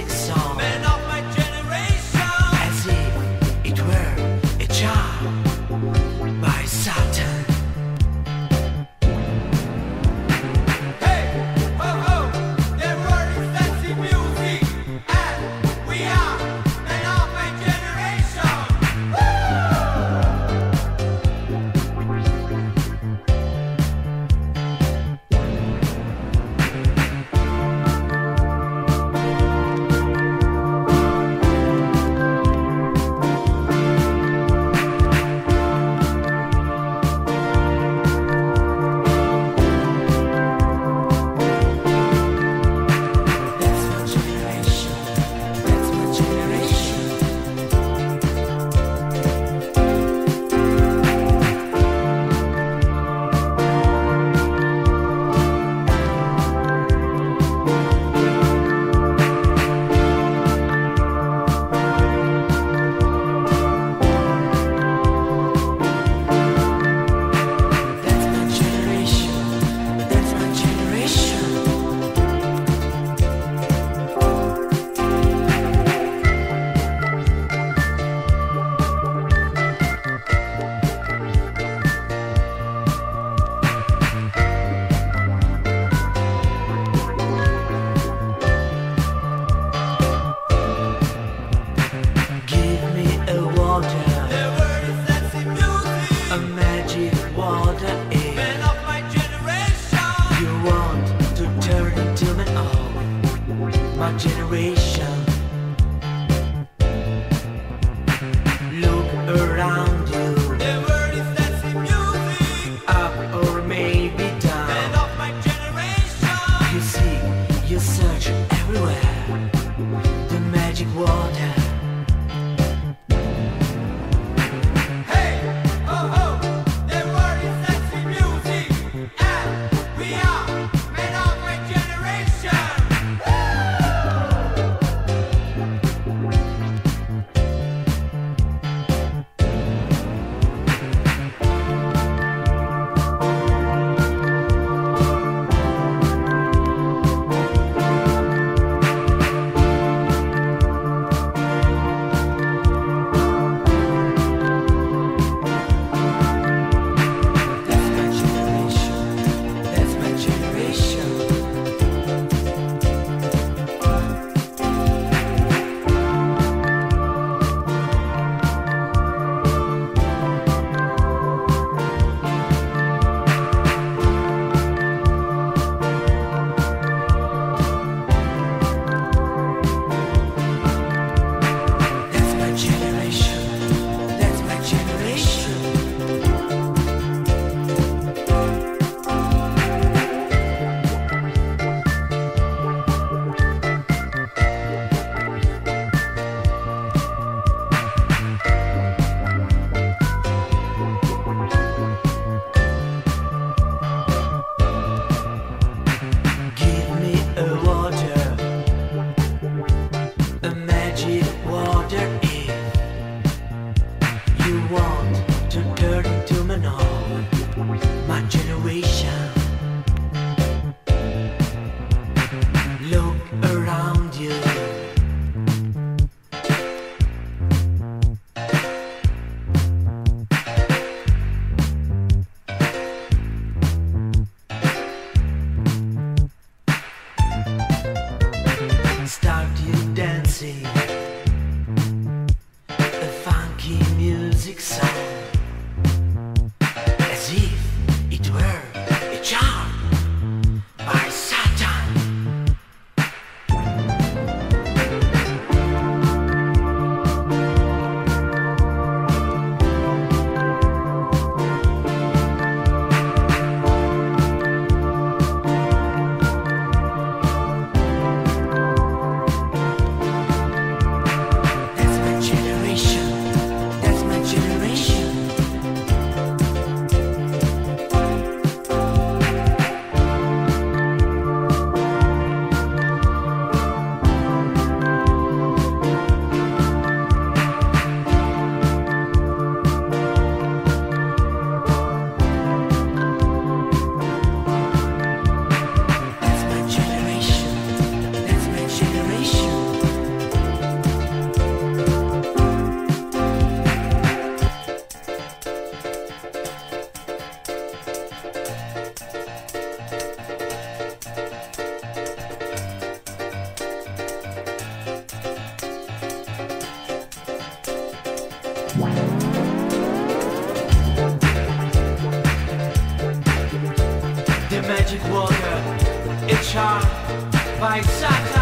music song. The magic water, it's charmed by Satan.